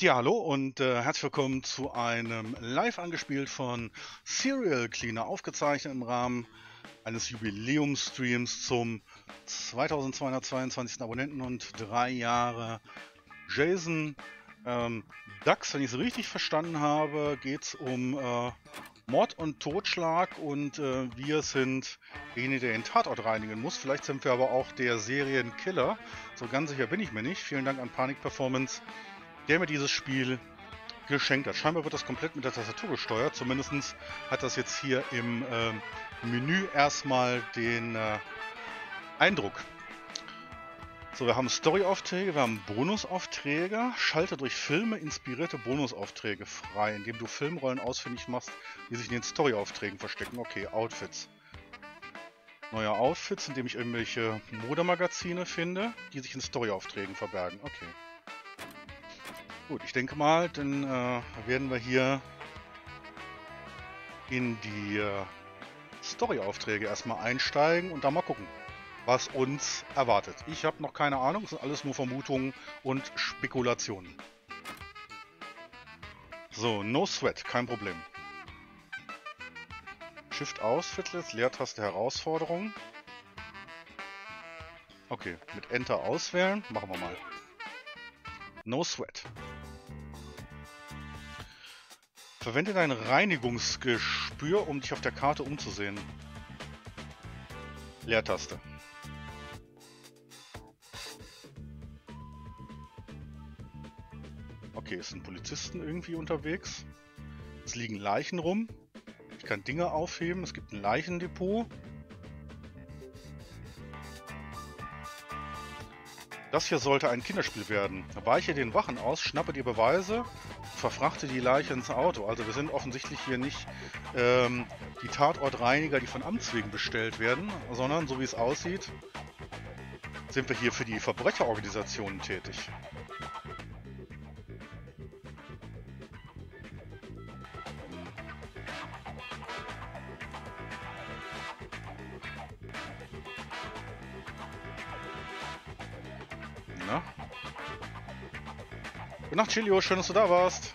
Ja, hallo und äh, herzlich willkommen zu einem Live angespielt von Serial Cleaner, aufgezeichnet im Rahmen eines Jubiläumstreams zum 2222. Abonnenten und drei Jahre Jason ähm, Dax. Wenn ich es richtig verstanden habe, geht es um äh, Mord und Totschlag und äh, wir sind derjenige, der den Tatort reinigen muss. Vielleicht sind wir aber auch der Serienkiller. So ganz sicher bin ich mir nicht. Vielen Dank an Panik Performance der mir dieses Spiel geschenkt hat. Scheinbar wird das komplett mit der Tastatur gesteuert. Zumindest hat das jetzt hier im äh, Menü erstmal den äh, Eindruck. So, wir haben Story-Aufträge, wir haben Bonusaufträge. Schalte durch Filme inspirierte Bonusaufträge frei, indem du Filmrollen ausfindig machst, die sich in den Story-Aufträgen verstecken. Okay, Outfits. Neue Outfits, indem ich irgendwelche Modemagazine finde, die sich in Story-Aufträgen verbergen. Okay. Gut, ich denke mal, dann äh, werden wir hier in die äh, Story-Aufträge erstmal einsteigen und da mal gucken, was uns erwartet. Ich habe noch keine Ahnung, es sind alles nur Vermutungen und Spekulationen. So, no sweat, kein Problem. Shift aus, Fitlets, Leertaste Herausforderung. Okay, mit Enter auswählen, machen wir mal. No sweat. Verwende dein Reinigungsgespür, um dich auf der Karte umzusehen. Leertaste. Okay, es sind Polizisten irgendwie unterwegs. Es liegen Leichen rum. Ich kann Dinge aufheben. Es gibt ein Leichendepot. Das hier sollte ein Kinderspiel werden. Weiche den Wachen aus, schnappe die Beweise verfrachte die Leiche ins Auto. Also wir sind offensichtlich hier nicht ähm, die Tatortreiniger, die von Amts wegen bestellt werden, sondern so wie es aussieht, sind wir hier für die Verbrecherorganisationen tätig. Nacht, Chilio. Schön, dass du da warst.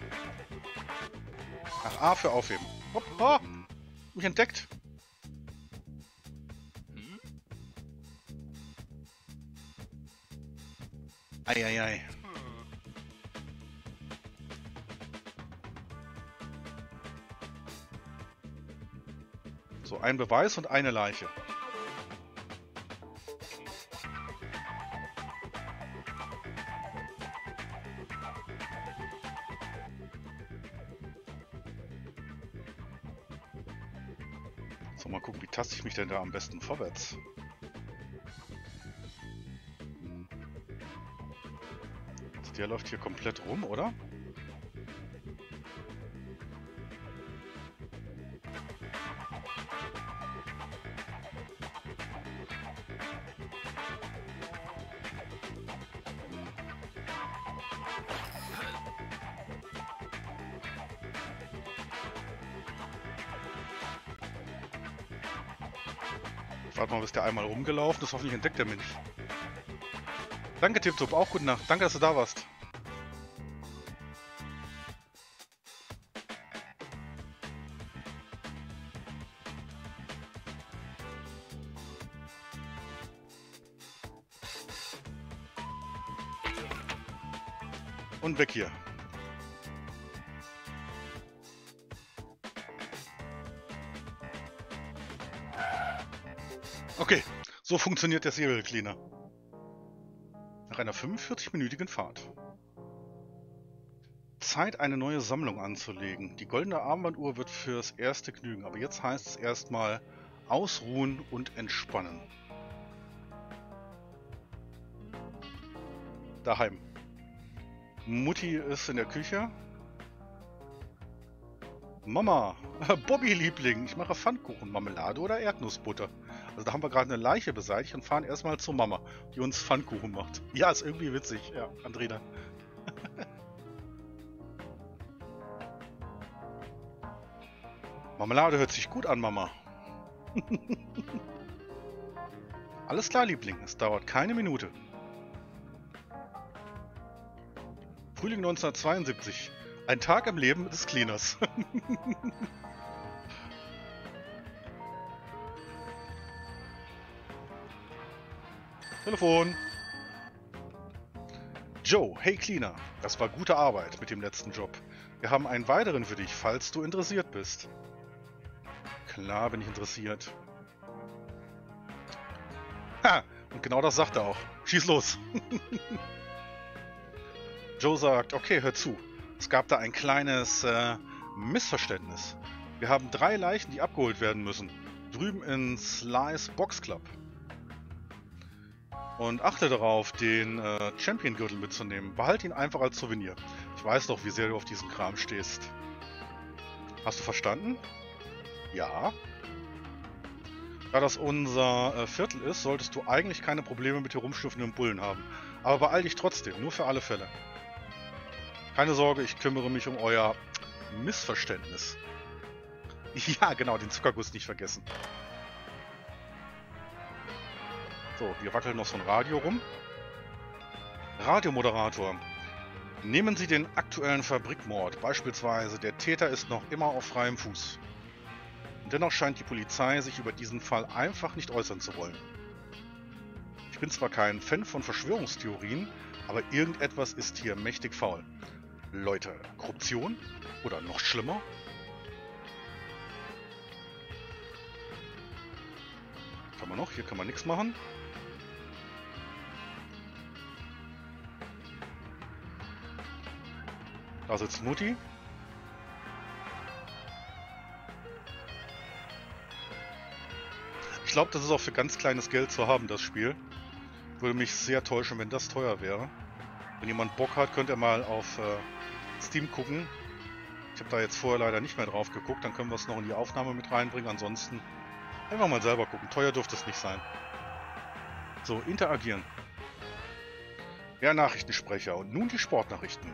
Ach, A für aufheben. Hopp, oh, mich entdeckt. Eieiei. Ei, ei. So, ein Beweis und eine Leiche. Ich denn da am besten vorwärts? Hm. Also der läuft hier komplett rum, oder? Der einmal rumgelaufen ist. Hoffentlich entdeckt er mich. Danke, Tiptop. Auch gute Nacht. Danke, dass du da warst. Und weg hier. Okay, so funktioniert der Serial Cleaner. Nach einer 45-minütigen Fahrt. Zeit, eine neue Sammlung anzulegen. Die goldene Armbanduhr wird fürs erste genügen, aber jetzt heißt es erstmal ausruhen und entspannen. Daheim. Mutti ist in der Küche. Mama, Bobby-Liebling, ich mache Pfannkuchen, Marmelade oder Erdnussbutter. Also da haben wir gerade eine Leiche beseitigt und fahren erstmal zu Mama, die uns Pfannkuchen macht. Ja, ist irgendwie witzig, ja, Andrina. Marmelade hört sich gut an, Mama. Alles klar, Liebling, es dauert keine Minute. Frühling 1972. Ein Tag im Leben des Cleaners. Telefon. Joe, hey Cleaner. Das war gute Arbeit mit dem letzten Job. Wir haben einen weiteren für dich, falls du interessiert bist. Klar bin ich interessiert. Ha! Und genau das sagt er auch. Schieß los! Joe sagt, okay, hör zu. Es gab da ein kleines äh, Missverständnis. Wir haben drei Leichen, die abgeholt werden müssen. Drüben in Slice Box Club. Und achte darauf, den äh, Champion-Gürtel mitzunehmen. Behalte ihn einfach als Souvenir. Ich weiß doch, wie sehr du auf diesen Kram stehst. Hast du verstanden? Ja. Da das unser äh, Viertel ist, solltest du eigentlich keine Probleme mit herumschnüffenden Bullen haben. Aber beeil dich trotzdem, nur für alle Fälle. Keine Sorge, ich kümmere mich um euer Missverständnis. Ja, genau, den Zuckerguss nicht vergessen. So, wir wackeln noch so ein Radio rum. Radiomoderator. Nehmen Sie den aktuellen Fabrikmord. Beispielsweise, der Täter ist noch immer auf freiem Fuß. Dennoch scheint die Polizei sich über diesen Fall einfach nicht äußern zu wollen. Ich bin zwar kein Fan von Verschwörungstheorien, aber irgendetwas ist hier mächtig faul. Leute, Korruption? Oder noch schlimmer? Kann man noch? Hier kann man nichts machen. Da sitzt Mutti. Ich glaube, das ist auch für ganz kleines Geld zu haben, das Spiel. Würde mich sehr täuschen, wenn das teuer wäre. Wenn jemand Bock hat, könnt ihr mal auf äh, Steam gucken. Ich habe da jetzt vorher leider nicht mehr drauf geguckt, dann können wir es noch in die Aufnahme mit reinbringen. Ansonsten einfach mal selber gucken. Teuer dürfte es nicht sein. So, interagieren. Der Nachrichtensprecher und nun die Sportnachrichten.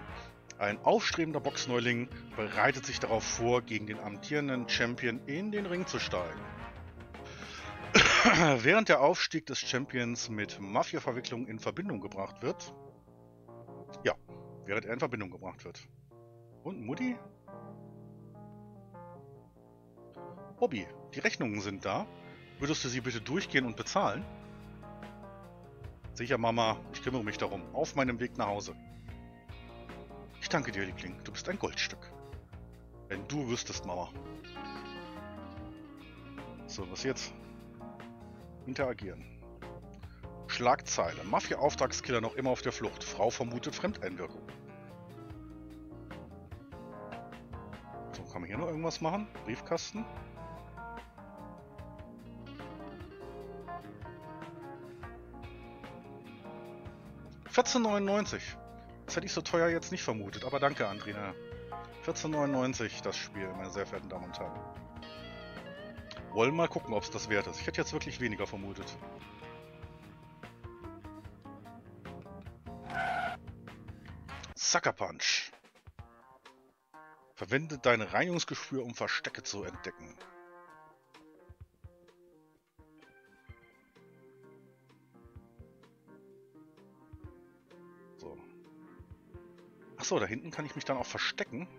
Ein aufstrebender Boxneuling bereitet sich darauf vor, gegen den amtierenden Champion in den Ring zu steigen. Während der Aufstieg des Champions mit Mafia-Verwicklung in Verbindung gebracht wird, ja, während er in Verbindung gebracht wird. Und Mutti? Bobby, die Rechnungen sind da. Würdest du sie bitte durchgehen und bezahlen? Sicher, Mama. Ich kümmere mich darum. Auf meinem Weg nach Hause. Danke dir, Liebling. Du bist ein Goldstück. Wenn du wüsstest, Mama. So, was jetzt? Interagieren. Schlagzeile. Mafia-Auftragskiller noch immer auf der Flucht. Frau vermutet Fremdeinwirkung. So, kann man hier noch irgendwas machen? Briefkasten? $14,99. Das hätte ich so teuer jetzt nicht vermutet, aber danke, Andrina. 14,99 das Spiel, meine sehr verehrten Damen und Herren. Wollen mal gucken, ob es das wert ist. Ich hätte jetzt wirklich weniger vermutet. Sucker Punch. Verwende dein Reinigungsgespür, um Verstecke zu entdecken. Achso, da hinten kann ich mich dann auch verstecken.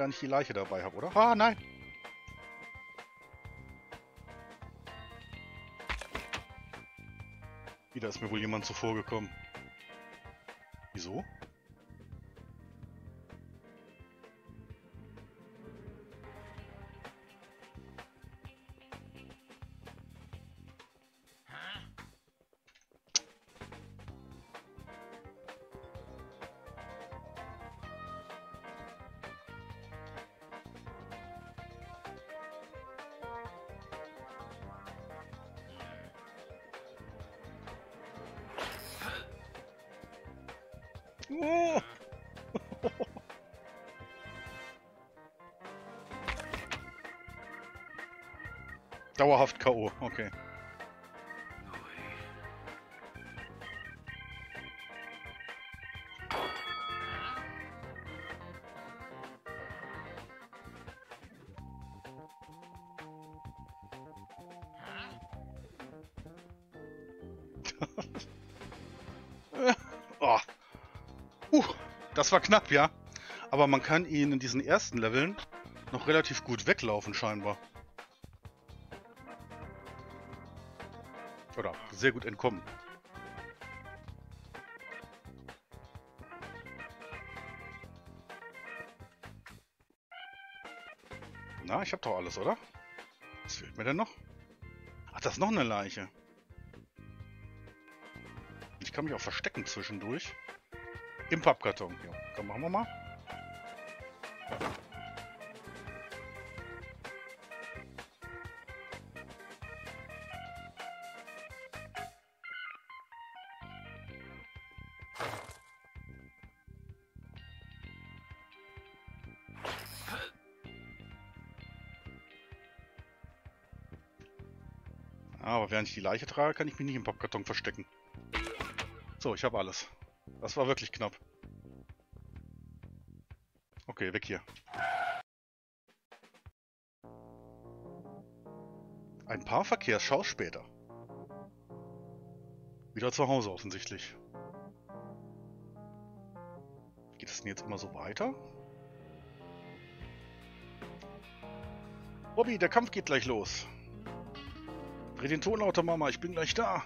Nicht während ich die Leiche dabei habe, oder? Ah, nein! Wieder ist mir wohl jemand zuvor gekommen. Wieso? Oh. Dauerhaft K.O., okay. Das war knapp, ja. Aber man kann ihn in diesen ersten Leveln noch relativ gut weglaufen, scheinbar. Oder sehr gut entkommen. Na, ich hab doch alles, oder? Was fehlt mir denn noch? Ach, das ist noch eine Leiche. Ich kann mich auch verstecken zwischendurch. Im Pappkarton. Ja, komm, machen wir mal. Aber während ich die Leiche trage, kann ich mich nicht im Pappkarton verstecken. So, ich habe alles. Das war wirklich knapp. Okay, weg hier. Ein paar Verkehrsschaus später. Wieder zu Hause offensichtlich. Geht es denn jetzt immer so weiter? Bobby, der Kampf geht gleich los. Dreh den Ton lauter, Mama, ich bin gleich da.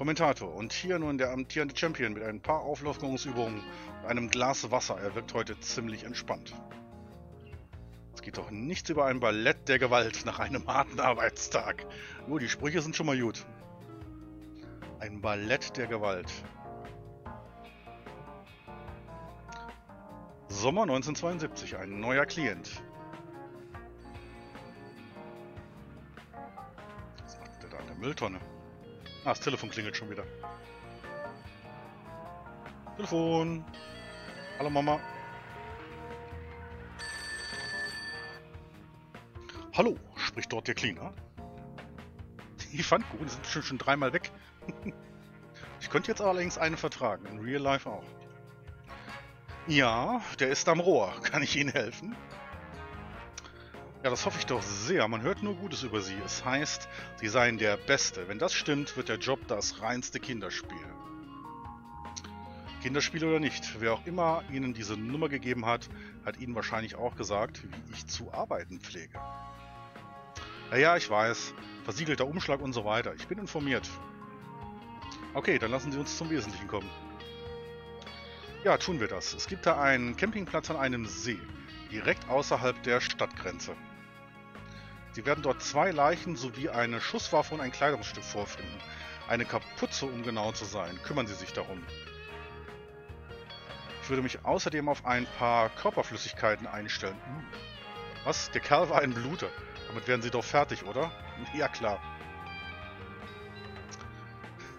Kommentator. Und hier nun der amtierende Champion mit ein paar Auflockerungsübungen und einem Glas Wasser. Er wirkt heute ziemlich entspannt. Es geht doch nichts über ein Ballett der Gewalt nach einem harten Arbeitstag. Nur die Sprüche sind schon mal gut. Ein Ballett der Gewalt. Sommer 1972, ein neuer Klient. Was macht der da in der Mülltonne? Ah, das Telefon klingelt schon wieder. Telefon. Hallo Mama. Hallo, spricht dort der Cleaner. Die Pfannkuchen sind schon, schon dreimal weg. ich könnte jetzt allerdings eine vertragen, in Real Life auch. Ja, der ist am Rohr. Kann ich Ihnen helfen? Ja, das hoffe ich doch sehr. Man hört nur Gutes über sie. Es heißt, sie seien der Beste. Wenn das stimmt, wird der Job das reinste Kinderspiel. Kinderspiel oder nicht, wer auch immer Ihnen diese Nummer gegeben hat, hat Ihnen wahrscheinlich auch gesagt, wie ich zu arbeiten pflege. Naja, ich weiß. Versiegelter Umschlag und so weiter. Ich bin informiert. Okay, dann lassen Sie uns zum Wesentlichen kommen. Ja, tun wir das. Es gibt da einen Campingplatz an einem See, direkt außerhalb der Stadtgrenze. Sie werden dort zwei Leichen sowie eine Schusswaffe und ein Kleidungsstück vorfinden. Eine Kapuze, um genau zu sein. Kümmern Sie sich darum. Ich würde mich außerdem auf ein paar Körperflüssigkeiten einstellen. Uh. Was? Der Kerl war ein Bluter. Damit wären Sie doch fertig, oder? Ja, klar.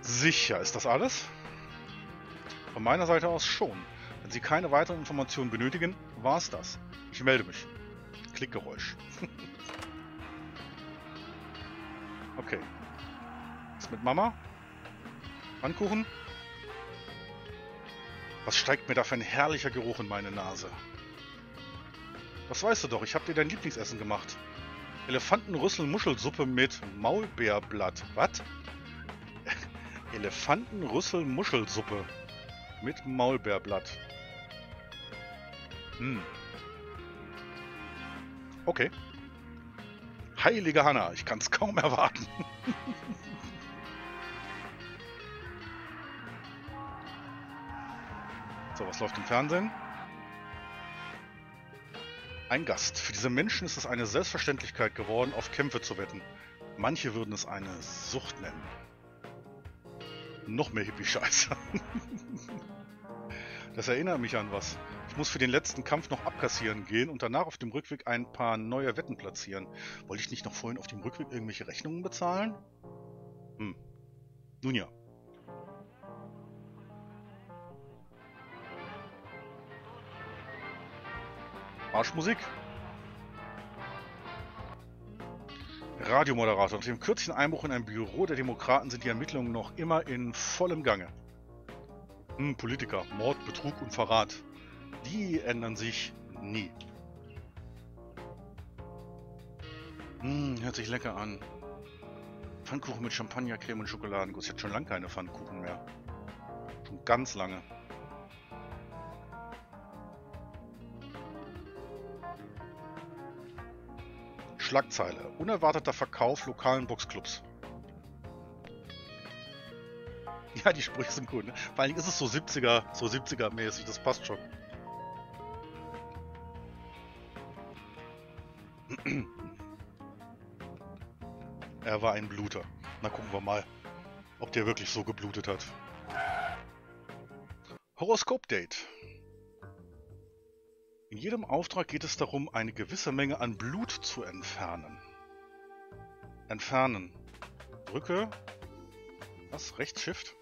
Sicher, ist das alles? Von meiner Seite aus schon. Wenn Sie keine weiteren Informationen benötigen, war es das. Ich melde mich. Klickgeräusch. Okay. Was mit Mama? Pfannkuchen? Was steigt mir da für ein herrlicher Geruch in meine Nase? Das weißt du doch, ich hab dir dein Lieblingsessen gemacht. Elefantenrüssel-Muschelsuppe mit Maulbeerblatt. Was? Elefantenrüssel-Muschelsuppe mit Maulbeerblatt. Hm. Okay. Heilige Hanna, ich kann es kaum erwarten. so, was läuft im Fernsehen? Ein Gast. Für diese Menschen ist es eine Selbstverständlichkeit geworden, auf Kämpfe zu wetten. Manche würden es eine Sucht nennen. Noch mehr Hippie-Scheiße. das erinnert mich an was. Ich muss für den letzten Kampf noch abkassieren gehen und danach auf dem Rückweg ein paar neue Wetten platzieren. Wollte ich nicht noch vorhin auf dem Rückweg irgendwelche Rechnungen bezahlen? Hm. Nun ja. Arschmusik. Radiomoderator. Nach dem kürzlichen Einbruch in ein Büro der Demokraten sind die Ermittlungen noch immer in vollem Gange. Hm, Politiker. Mord, Betrug und Verrat. Die ändern sich nie. Hm, hört sich lecker an. Pfannkuchen mit Champagner, Creme und Schokoladenguss. Ich hatte schon lange keine Pfannkuchen mehr. Schon ganz lange. Schlagzeile. Unerwarteter Verkauf lokalen Boxclubs. Ja, die Sprüche sind gut. Ne? Vor allem ist es so 70er, so 70er mäßig, das passt schon. Er war ein Bluter. Na gucken wir mal, ob der wirklich so geblutet hat. Horoskop-Date. In jedem Auftrag geht es darum, eine gewisse Menge an Blut zu entfernen. Entfernen. Drücke. Was? Rechts Shift?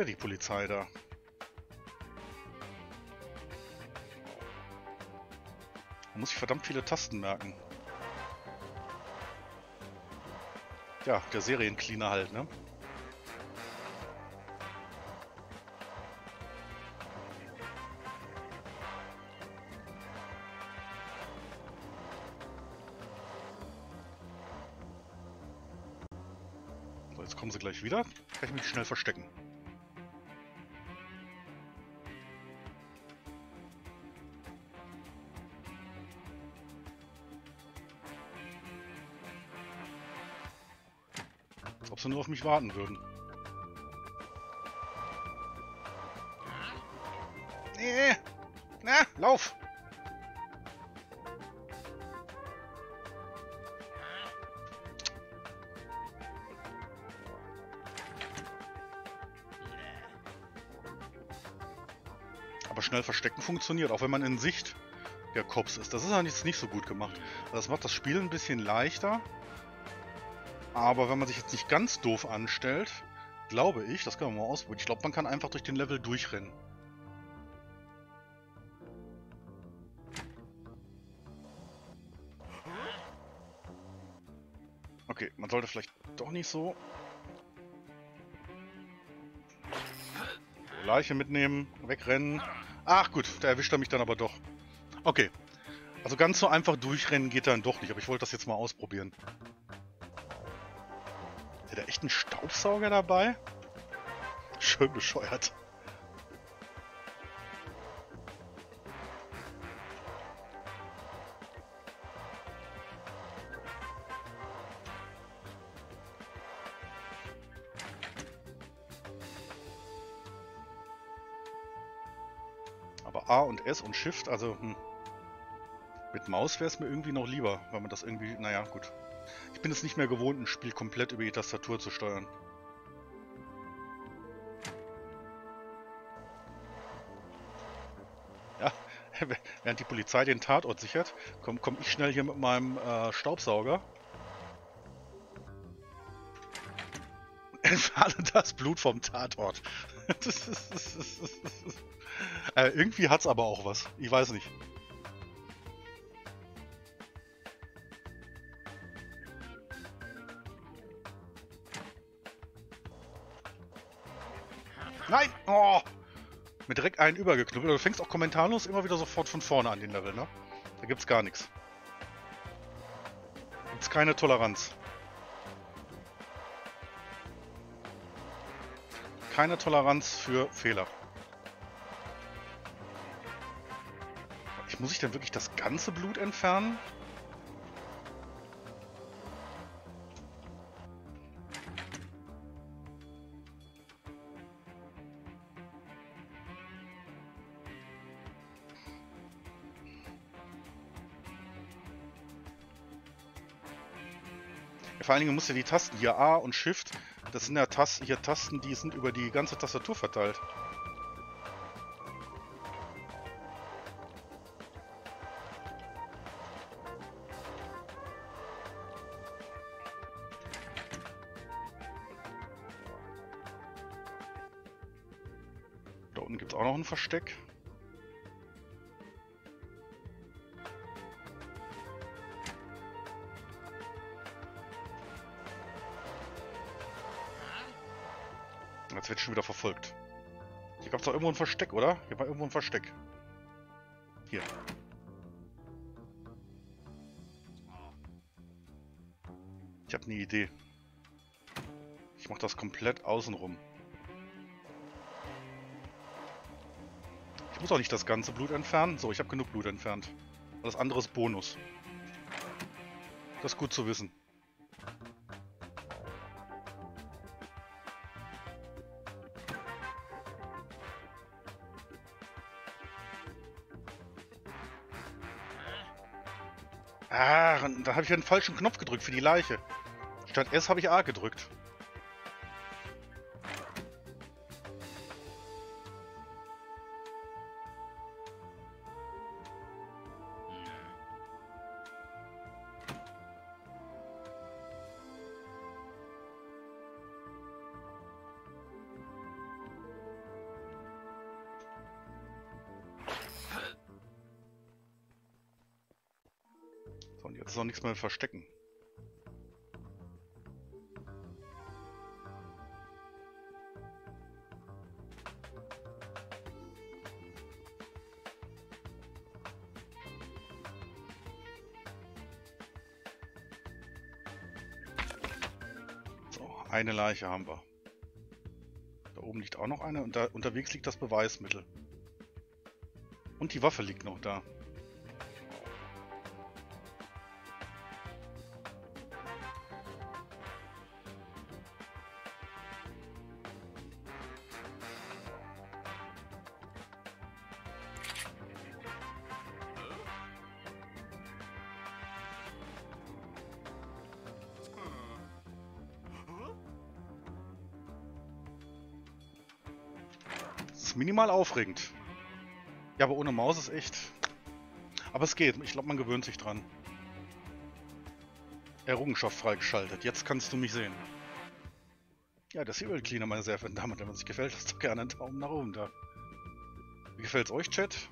Wieder die Polizei da. Da muss ich verdammt viele Tasten merken. Ja, der Seriencleaner halt, ne? So, jetzt kommen sie gleich wieder. Kann ich mich schnell verstecken. Auf mich warten würden. Nee. Na, lauf! Aber schnell verstecken funktioniert, auch wenn man in Sicht der Cops ist. Das ist ja jetzt nicht so gut gemacht. Das macht das Spiel ein bisschen leichter. Aber wenn man sich jetzt nicht ganz doof anstellt, glaube ich, das können wir mal ausprobieren. Ich glaube, man kann einfach durch den Level durchrennen. Okay, man sollte vielleicht doch nicht so... Leiche mitnehmen, wegrennen. Ach gut, da erwischt er mich dann aber doch. Okay. Also ganz so einfach durchrennen geht dann doch nicht, aber ich wollte das jetzt mal ausprobieren. Hat er echt einen Staubsauger dabei? Schön bescheuert. Aber A und S und Shift, also hm. mit Maus wäre es mir irgendwie noch lieber, weil man das irgendwie, naja, gut. Ich bin es nicht mehr gewohnt, ein Spiel komplett über die Tastatur zu steuern. Ja, während die Polizei den Tatort sichert, komme komm ich schnell hier mit meinem äh, Staubsauger. Entferne das Blut vom Tatort. äh, irgendwie hat's aber auch was. Ich weiß nicht. Nein! Oh! Mit direkt einen übergeknüppelt. Du fängst auch kommentarlos immer wieder sofort von vorne an den Level, ne? Da gibt's gar nichts. Gibt's keine Toleranz. Keine Toleranz für Fehler. Muss ich denn wirklich das ganze Blut entfernen? vor allen Dingen musst du die Tasten hier A und Shift, das sind ja Tasten, hier Tasten, die sind über die ganze Tastatur verteilt. Da unten gibt es auch noch ein Versteck. Wird schon wieder verfolgt. Hier gab es doch irgendwo ein Versteck, oder? Hier war irgendwo ein Versteck. Hier. Ich habe eine Idee. Ich mache das komplett außenrum. Ich muss auch nicht das ganze Blut entfernen. So, ich habe genug Blut entfernt. Alles andere ist Bonus. Das ist gut zu wissen. Da habe ich einen falschen Knopf gedrückt für die Leiche. Statt S habe ich A gedrückt. Ist auch nichts mehr verstecken. So, eine Leiche haben wir. Da oben liegt auch noch eine und da unterwegs liegt das Beweismittel. Und die Waffe liegt noch da. Minimal aufregend. Ja, aber ohne Maus ist echt... Aber es geht. Ich glaube, man gewöhnt sich dran. Errungenschaft freigeschaltet. Jetzt kannst du mich sehen. Ja, der Serial Cleaner, meine sehr verehrten Damen und Herren. Wenn es euch gefällt, lasst doch gerne einen Daumen nach oben da. Wie gefällt's euch, Chat?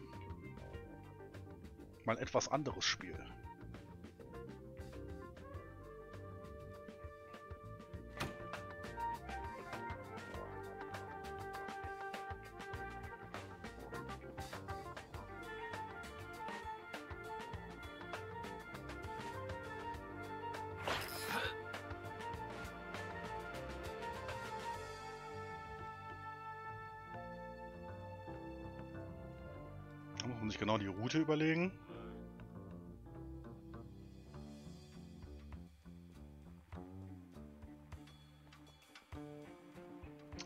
Mal etwas anderes Spiel. Route überlegen.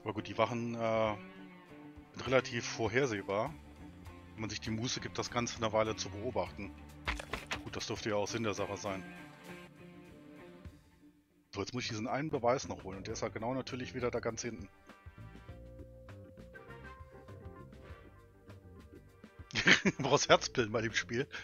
Aber gut, die Wachen äh, sind relativ vorhersehbar. Wenn man sich die Muße gibt, das Ganze eine Weile zu beobachten. Gut, das dürfte ja auch Sinn der Sache sein. So, jetzt muss ich diesen einen Beweis noch holen und der ist halt genau natürlich wieder da ganz hinten. Du brauchst Herzpillen bei dem Spiel.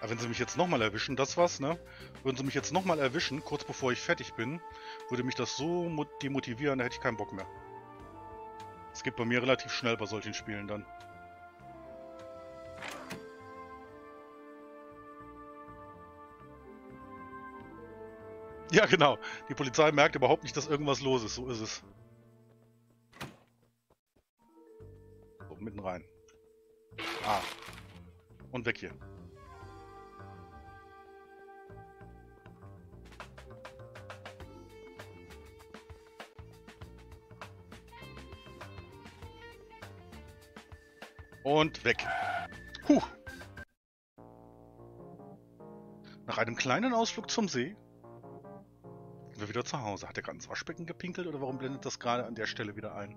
Aber wenn sie mich jetzt nochmal erwischen, das war's, ne? Würden sie mich jetzt nochmal erwischen, kurz bevor ich fertig bin, würde mich das so mo- demotivieren, da hätte ich keinen Bock mehr. Es geht bei mir relativ schnell bei solchen Spielen dann. Ja, genau. Die Polizei merkt überhaupt nicht, dass irgendwas los ist. So ist es. So, mitten rein. Ah. Und weg hier. Und weg. Huh. Nach einem kleinen Ausflug zum See sind wir wieder zu Hause. Hat er gerade ins Waschbecken gepinkelt oder warum blendet das gerade an der Stelle wieder ein?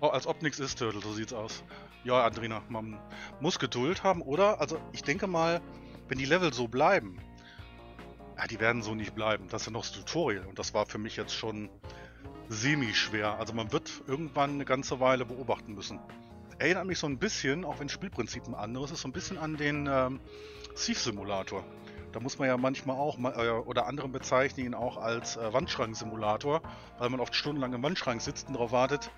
Oh, als ob nichts ist, Turtle, so sieht's aus. Ja, Andrina, man muss Geduld haben, oder? Also, ich denke mal, wenn die Level so bleiben, ja, die werden so nicht bleiben. Das ist ja noch das Tutorial und das war für mich jetzt schon semi-schwer. Also man wird irgendwann eine ganze Weile beobachten müssen. Erinnert mich so ein bisschen, auch wenn Spielprinzip ein anderes ist, so ein bisschen an den ähm, Thief Simulator. Da muss man ja manchmal auch, äh, oder andere bezeichnen ihn auch als äh, Wandschrank-Simulator, weil man oft stundenlang im Wandschrank sitzt und darauf wartet,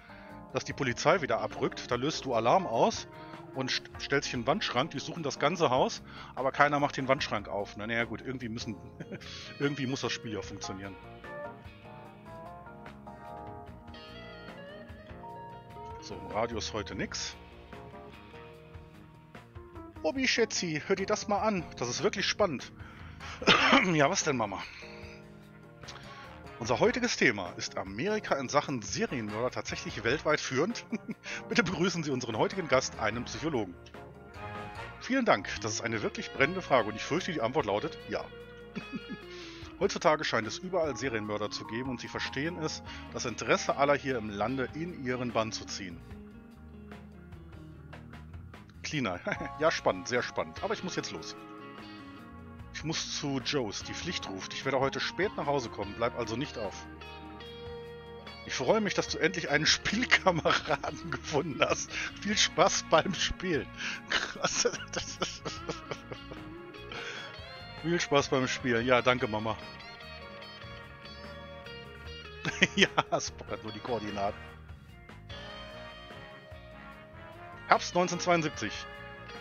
dass die Polizei wieder abrückt. Da löst du Alarm aus und st stellst dich in den Wandschrank. Die suchen das ganze Haus, aber keiner macht den Wandschrank auf. Na, naja gut, irgendwie müssen, irgendwie muss das Spiel ja funktionieren. So, im Radio ist heute nix. Obi Schätzi, hör dir das mal an. Das ist wirklich spannend. ja, was denn, Mama? Unser heutiges Thema ist Amerika in Sachen Serienmörder tatsächlich weltweit führend? Bitte begrüßen Sie unseren heutigen Gast, einen Psychologen. Vielen Dank, das ist eine wirklich brennende Frage und ich fürchte, die Antwort lautet ja. Heutzutage scheint es überall Serienmörder zu geben und sie verstehen es, das Interesse aller hier im Lande in ihren Bann zu ziehen. Cleaner. ja, spannend, sehr spannend. Aber ich muss jetzt los. Ich muss zu Joes, die Pflicht ruft. Ich werde heute spät nach Hause kommen, bleib also nicht auf. Ich freue mich, dass du endlich einen Spielkameraden gefunden hast. Viel Spaß beim Spielen. Krass. Viel Spaß beim Spielen. Ja, danke, Mama. ja, Spock hat nur die Koordinaten. Herbst 1972.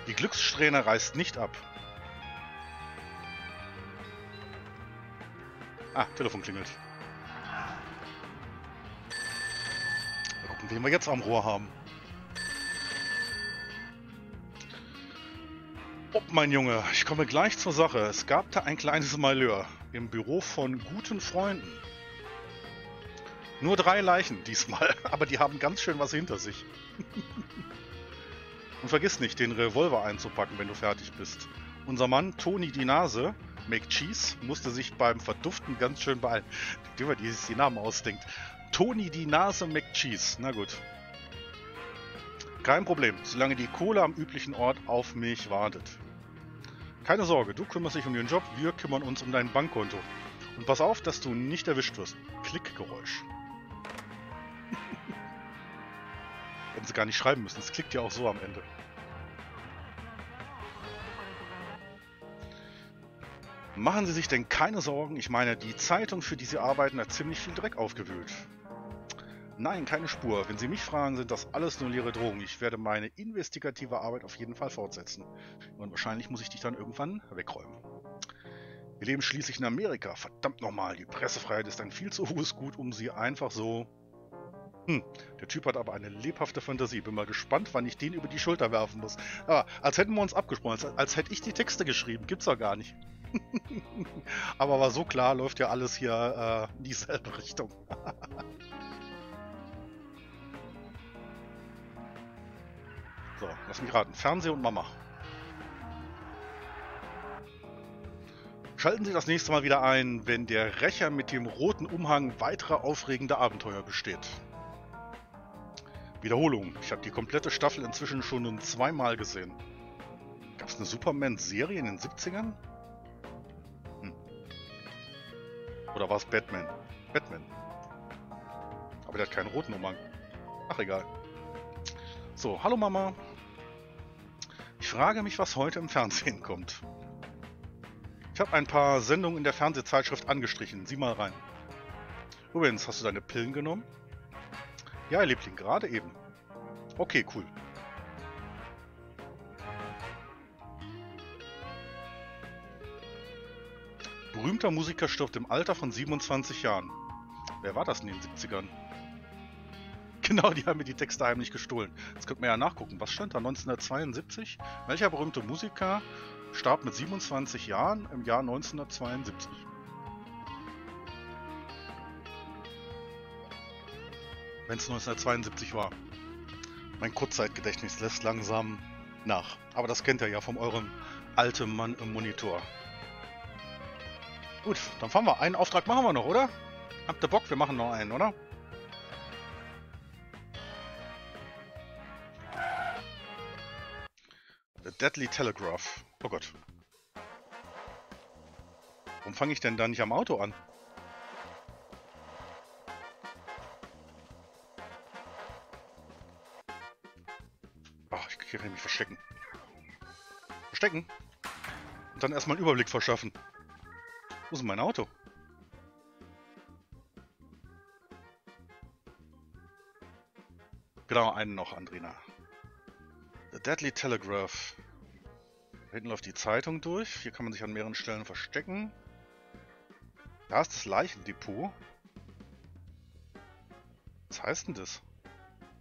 Die Glückssträhne reißt nicht ab. Ah, Telefon klingelt. Mal gucken, wen wir jetzt am Rohr haben. Ob, mein Junge, ich komme gleich zur Sache. Es gab da ein kleines Malheur im Büro von guten Freunden. Nur drei Leichen diesmal, aber die haben ganz schön was hinter sich. Und vergiss nicht, den Revolver einzupacken, wenn du fertig bist. Unser Mann Tony die Nase, McCheese, musste sich beim Verduften ganz schön beeilen. Die, die sich die Namen ausdenkt. Tony die Nase McCheese. Na gut. Kein Problem, solange die Kohle am üblichen Ort auf mich wartet. Keine Sorge, du kümmerst dich um den Job, wir kümmern uns um dein Bankkonto. Und pass auf, dass du nicht erwischt wirst. Klickgeräusch. Hätten sie gar nicht schreiben müssen. Es klickt ja auch so am Ende. Machen Sie sich denn keine Sorgen, ich meine, die Zeitung, für die Sie arbeiten, hat ziemlich viel Dreck aufgewühlt. Nein, keine Spur. Wenn Sie mich fragen, sind das alles nur leere Drohungen. Ich werde meine investigative Arbeit auf jeden Fall fortsetzen. Und wahrscheinlich muss ich dich dann irgendwann wegräumen. Wir leben schließlich in Amerika. Verdammt nochmal, die Pressefreiheit ist ein viel zu hohes Gut, um sie einfach so hm, der Typ hat aber eine lebhafte Fantasie. Bin mal gespannt, wann ich den über die Schulter werfen muss. Aber als hätten wir uns abgesprochen, als, als hätte ich die Texte geschrieben. Gibt's doch gar nicht. aber war so klar, läuft ja alles hier äh, in dieselbe Richtung. so, lass mich raten. Fernseher und Mama. Schalten Sie das nächste Mal wieder ein, wenn der Rächer mit dem roten Umhang weitere aufregende Abenteuer besteht. Wiederholung. Ich habe die komplette Staffel inzwischen schon zweimal gesehen. Gab es eine Superman-Serie in den 70ern? Hm. Oder war es Batman? Batman. Aber der hat keinen roten Umhang. Ach, egal. So, hallo Mama. Ich frage mich, was heute im Fernsehen kommt. Ich habe ein paar Sendungen in der Fernsehzeitschrift angestrichen. Sieh mal rein. Übrigens, hast du deine Pillen genommen? Ja, Liebling, gerade eben. Okay, cool. Berühmter Musiker stirbt im Alter von 27 Jahren. Wer war das in den 70ern? Genau, die haben mir die Texte heimlich gestohlen. Jetzt könnte man ja nachgucken. Was stand da 1972? Welcher berühmte Musiker starb mit 27 Jahren im Jahr 1972? Wenn es 1972 war. Mein Kurzzeitgedächtnis lässt langsam nach. Aber das kennt ihr ja von eurem alten Mann im Monitor. Gut, dann fahren wir. Einen Auftrag machen wir noch, oder? Habt ihr Bock? Wir machen noch einen, oder? The Deadly Telegraph. Oh Gott. Warum fange ich denn da nicht am Auto an? Hier kann ich mich verstecken. Verstecken? Und dann erstmal einen Überblick verschaffen. Wo ist mein Auto? Genau, einen noch, Andrina. The Deadly Telegraph. Da hinten läuft die Zeitung durch. Hier kann man sich an mehreren Stellen verstecken. Da ist das Leichendepot. Was heißt denn das?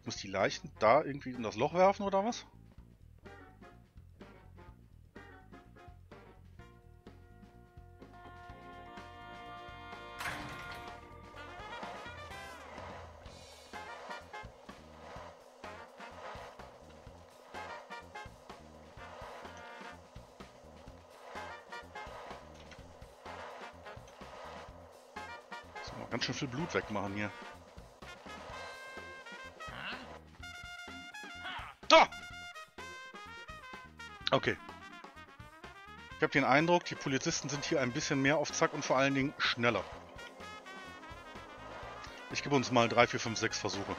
Muss die Leichen da irgendwie in das Loch werfen oder was? Ganz schön viel Blut wegmachen hier. Da! Okay. Ich habe den Eindruck, die Polizisten sind hier ein bisschen mehr auf Zack und vor allen Dingen schneller. Ich gebe uns mal 3, 4, 5, 6 Versuche.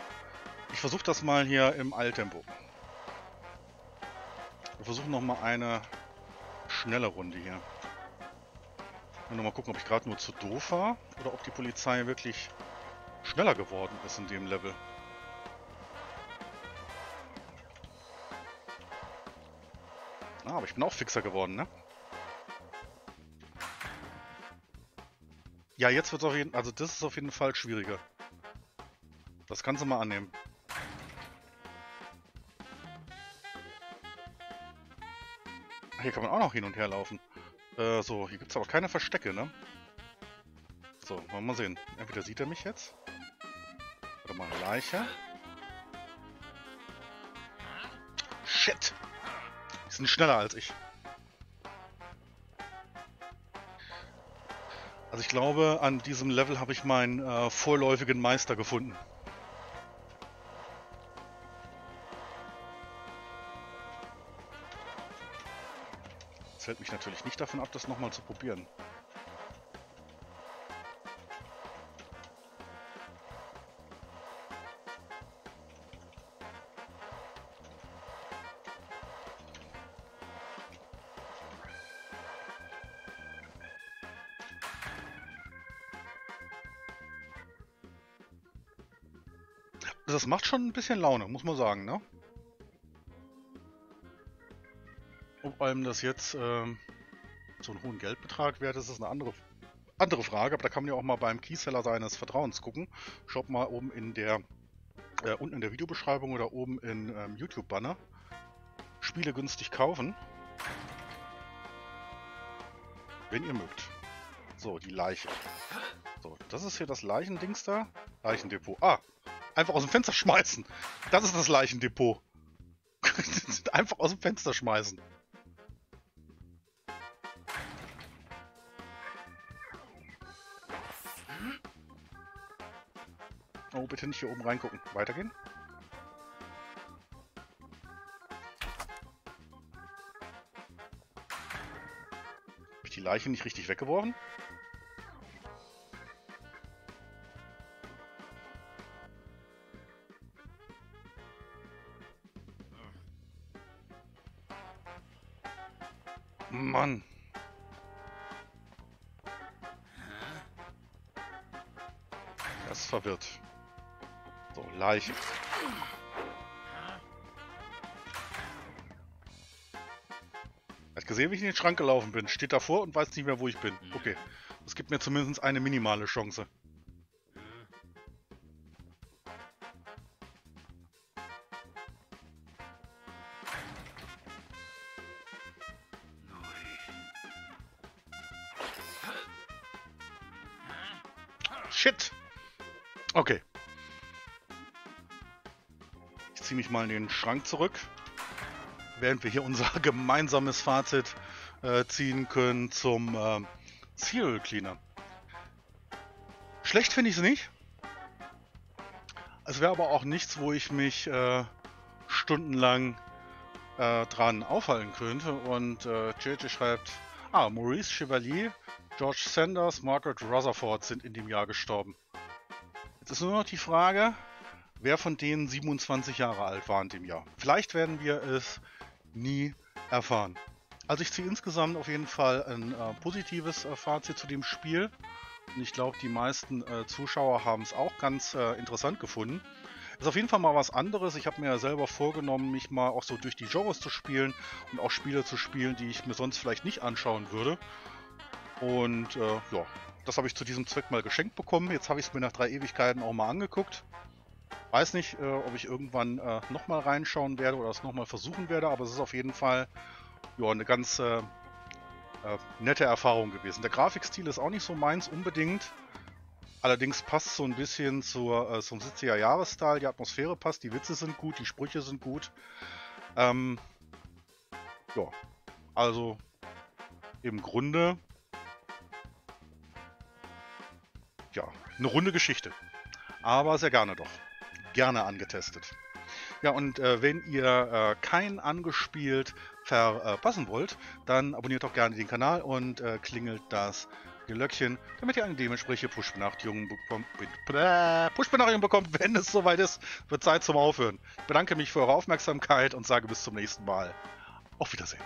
Ich versuche das mal hier im Eiltempo. Wir versuchen nochmal eine schnelle Runde hier. Und nochmal gucken, ob ich gerade nur zu doof war oder ob die Polizei wirklich schneller geworden ist in dem Level. Ah, aber ich bin auch fixer geworden, ne? Ja, jetzt wird es auf jeden Fall, also das ist auf jeden Fall schwieriger. Das kannst du mal annehmen. Hier kann man auch noch hin und her laufen. Äh, so, hier gibt es aber keine Verstecke, ne? So, wollen wir mal sehen. Entweder sieht er mich jetzt. Oder mal Leiche. Shit! Die sind schneller als ich. Also ich glaube, an diesem Level habe ich meinen äh, vorläufigen Meister gefunden. Hält mich natürlich nicht davon ab, das nochmal zu probieren. Das macht schon ein bisschen Laune, muss man sagen, ne? Ob einem das jetzt ähm, so einen hohen Geldbetrag wert ist, ist eine andere, andere Frage. Aber da kann man ja auch mal beim Keyseller seines Vertrauens gucken. Schaut mal oben in der, äh, unten in der Videobeschreibung oder oben in ähm, YouTube-Banner. Spiele günstig kaufen. Wenn ihr mögt. So, die Leiche. So, das ist hier das Leichendings da. Leichendepot. Ah, einfach aus dem Fenster schmeißen. Das ist das Leichendepot. einfach aus dem Fenster schmeißen. Oh, bitte nicht hier oben reingucken. Weitergehen. Habe ich die Leiche nicht richtig weggeworfen? Leiche. Hat gesehen, wie ich in den Schrank gelaufen bin. Steht davor und weiß nicht mehr, wo ich bin. Okay. Das gibt mir zumindest eine minimale Chance. Ich mal in den Schrank zurück, während wir hier unser gemeinsames Fazit äh, ziehen können zum äh, Serial Cleaner. Schlecht finde ich es nicht. Es wäre aber auch nichts, wo ich mich äh, stundenlang äh, dran aufhalten könnte. Und äh, JJ schreibt, ah, Maurice Chevalier, George Sanders, Margaret Rutherford sind in dem Jahr gestorben. Jetzt ist nur noch die Frage, wer von denen 27 Jahre alt war in dem Jahr. Vielleicht werden wir es nie erfahren. Also ich ziehe insgesamt auf jeden Fall ein äh, positives äh, Fazit zu dem Spiel. Und ich glaube, die meisten äh, Zuschauer haben es auch ganz äh, interessant gefunden. Ist auf jeden Fall mal was anderes. Ich habe mir ja selber vorgenommen, mich mal auch so durch die Genres zu spielen und auch Spiele zu spielen, die ich mir sonst vielleicht nicht anschauen würde. Und äh, ja, das habe ich zu diesem Zweck mal geschenkt bekommen. Jetzt habe ich es mir nach drei Ewigkeiten auch mal angeguckt. Weiß nicht, äh, ob ich irgendwann äh, nochmal reinschauen werde oder es nochmal versuchen werde, aber es ist auf jeden Fall ja, eine ganz äh, äh, nette Erfahrung gewesen. Der Grafikstil ist auch nicht so meins unbedingt. Allerdings passt so ein bisschen zur, äh, zum 70er Jahresstil. Die Atmosphäre passt, die Witze sind gut, die Sprüche sind gut. Ähm, ja, also im Grunde ja, eine runde Geschichte. Aber sehr gerne doch. Gerne angetestet. Ja, und äh, wenn ihr äh, kein angespielt verpassen wollt, dann abonniert doch gerne den Kanal und äh, klingelt das Glöckchen, damit ihr eine dementsprechende Push-Benachrichtigung bekommt, Push bekommt, wenn es soweit ist. Wird Zeit zum Aufhören. Ich bedanke mich für eure Aufmerksamkeit und sage bis zum nächsten Mal. Auf Wiedersehen.